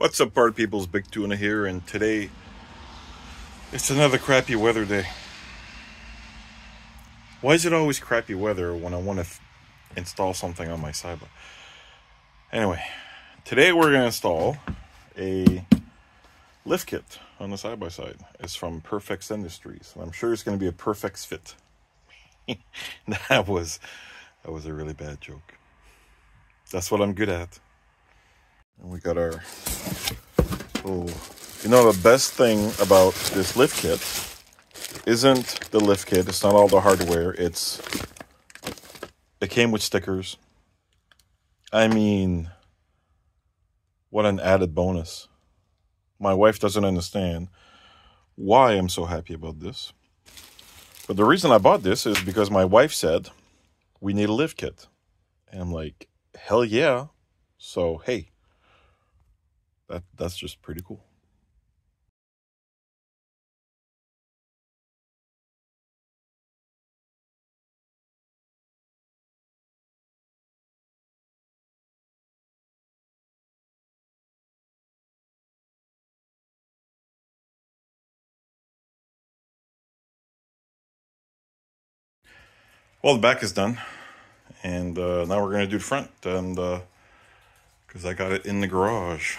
What's up, part people's Big Tuna here, and today it's another crappy weather day. Why is it always crappy weather when I want to install something on my side? Anyway, today we're going to install a lift kit on the side by side. It's from Perfex Industries, and I'm sure it's going to be a Perfex fit. that was that was a really bad joke. That's what I'm good at. And we got our oh, you know the best thing about this lift kit isn't the lift kit. It's not all the hardware. It's it came with stickers. I mean, what an added bonus. My wife doesn't understand why I'm so happy about this. But the reason I bought this is because my wife said we need a lift kit. And I'm like, hell yeah. So hey, that that's just pretty cool. Well, the back is done, and uh, now we're gonna do the front, and because uh, I got it in the garage.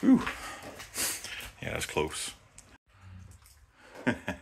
Whew. Yeah, that's close.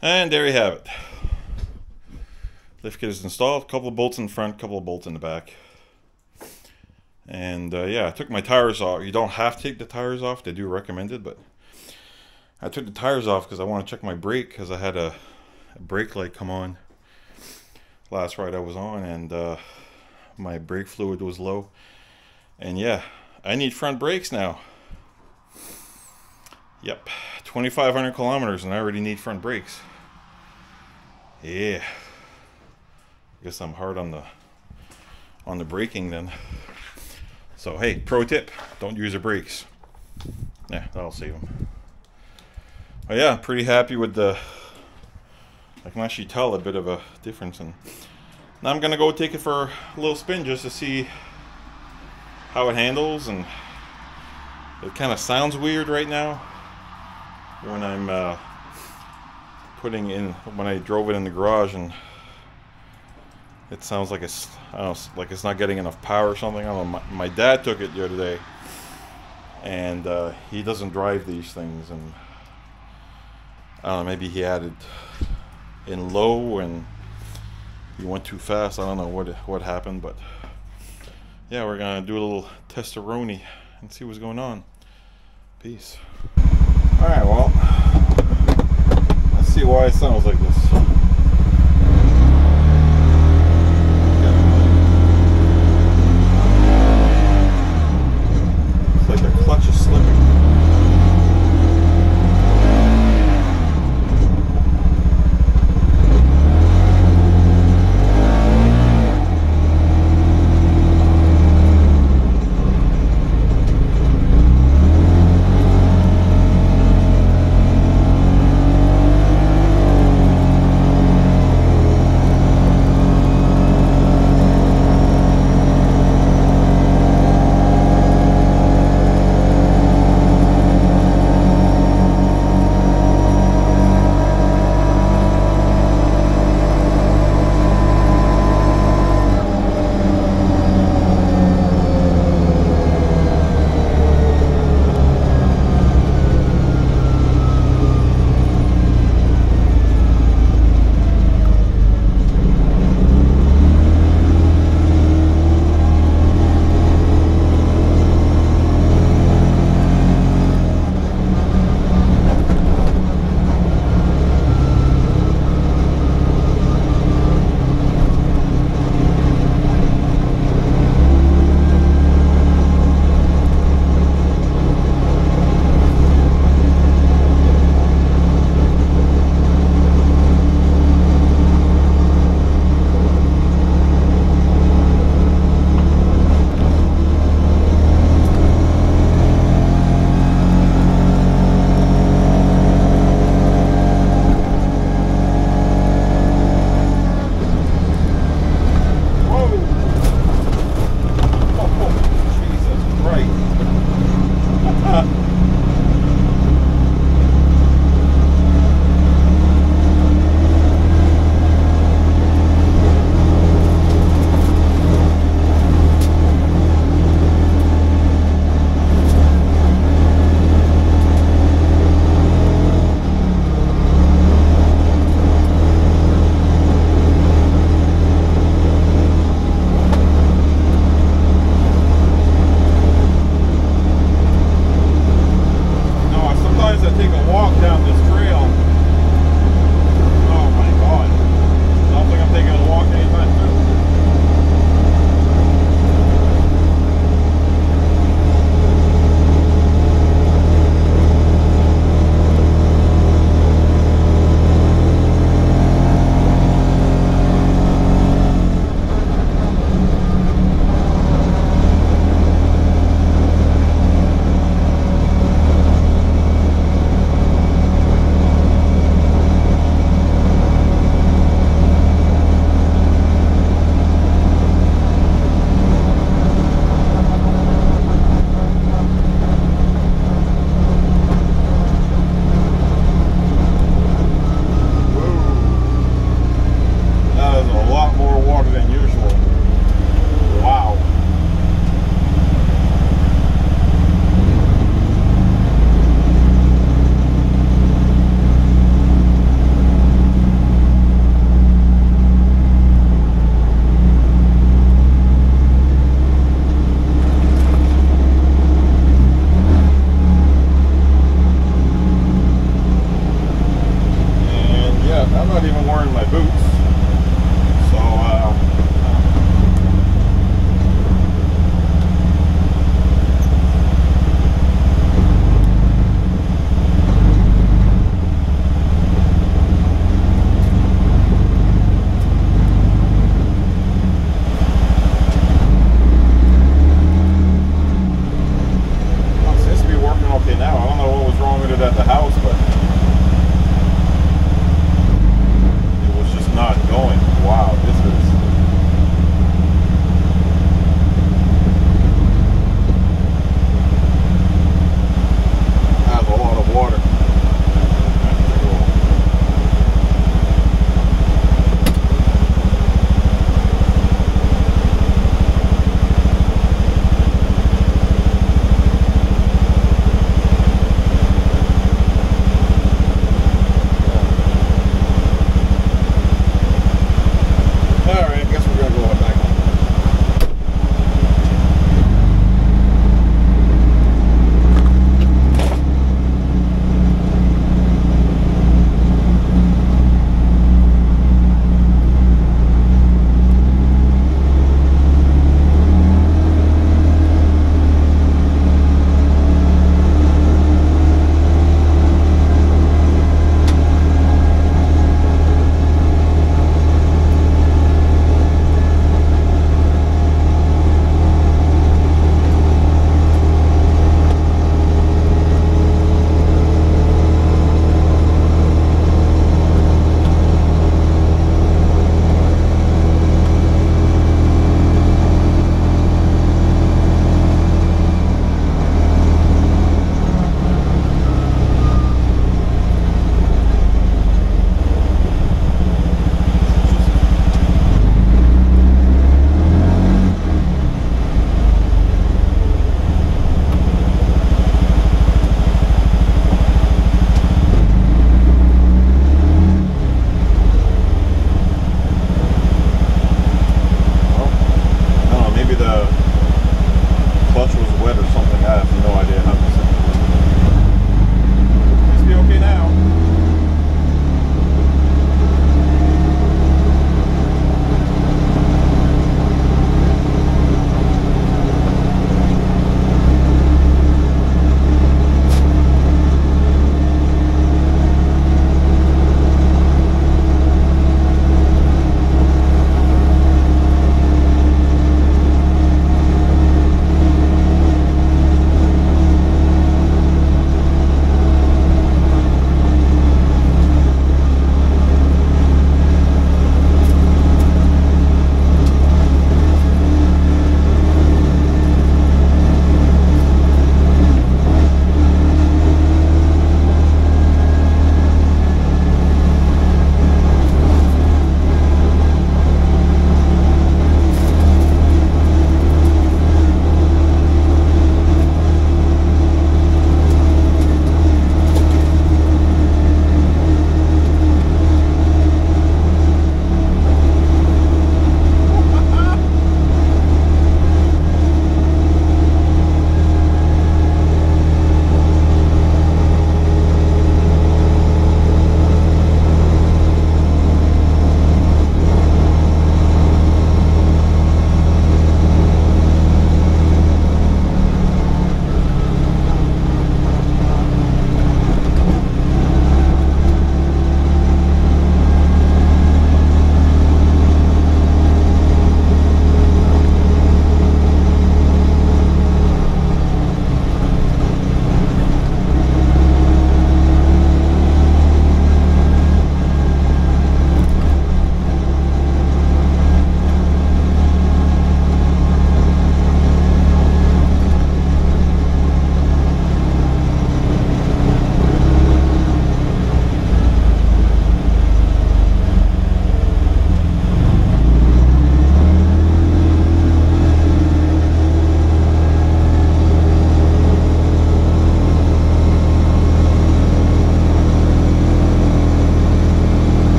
And there you have it. Lift kit is installed. Couple of bolts in front, couple of bolts in the back. And uh, yeah, I took my tires off. You don't have to take the tires off. They do recommend it, but I took the tires off because I want to check my brake because I had a, a, brake light come on last ride I was on and uh, my brake fluid was low. And yeah, I need front brakes now. Yep, 2,500 kilometers and I already need front brakes. Yeah. I guess I'm hard on the on the braking then. So hey, pro tip, don't use the brakes. Yeah, that'll save them. But yeah, pretty happy with the I can actually tell a bit of a difference and now I'm gonna go take it for a little spin just to see how it handles and it kind of sounds weird right now when I'm uh, putting in when I drove it in the garage and it sounds like it's I don't know, like it's not getting enough power or something. I don't know. My, my dad took it the other day, and uh, he doesn't drive these things, and I don't know. Maybe he had it in low and he went too fast. I don't know what what happened, but yeah, we're gonna do a little testaroni and see what's going on. Peace. All right, well let's see why it sounds like this.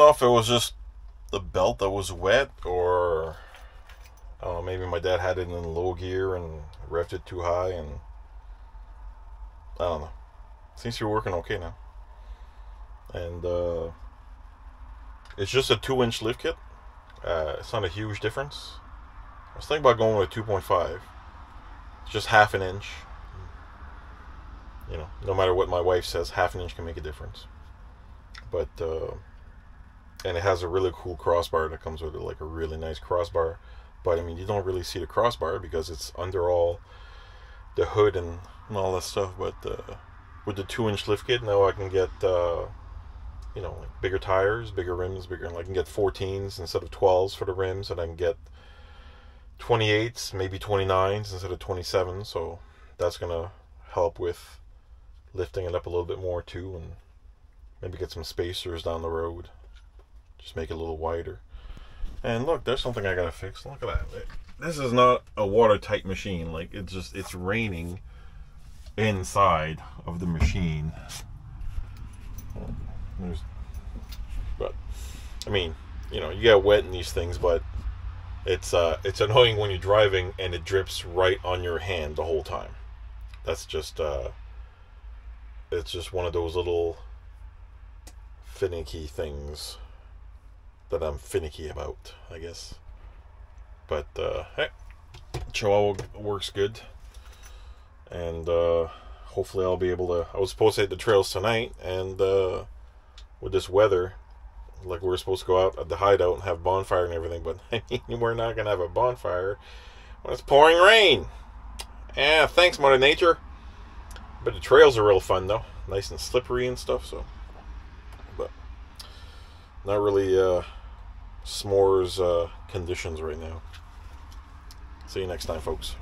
Know if it was just the belt that was wet or maybe my dad had it in low gear and revved it too high and I don't know. Seems to be working okay now. And uh, it's just a two inch lift kit. Uh, it's not a huge difference. I was thinking about going with 2.5. It's just half an inch. You know, no matter what my wife says, half an inch can make a difference. But uh, and it has a really cool crossbar that comes with it, like a really nice crossbar. But I mean, you don't really see the crossbar because it's under all the hood and, and all that stuff. But uh, with the two-inch lift kit, now I can get uh, you know like bigger tires, bigger rims, bigger. And I can get 14s instead of 12s for the rims, and I can get 28s, maybe 29s instead of 27s. So that's gonna help with lifting it up a little bit more too, and maybe get some spacers down the road. Just make it a little wider. And look, there's something I gotta fix. Look at that. This is not a watertight machine. Like it's just it's raining inside of the machine. There's, but I mean, you know, you get wet in these things, but it's uh, it's annoying when you're driving and it drips right on your hand the whole time. That's just uh, it's just one of those little finicky things that I'm finicky about, I guess. But uh, hey, Chihuahua works good, and uh, hopefully I'll be able to. I was supposed to hit the trails tonight, and uh, with this weather, like we are supposed to go out at the hideout and have bonfire and everything, but I mean, we're not gonna have a bonfire when it's pouring rain. Yeah, thanks, Mother Nature. But the trails are real fun though, nice and slippery and stuff. So, but not really uh, s'mores uh, conditions right now. See you next time, folks.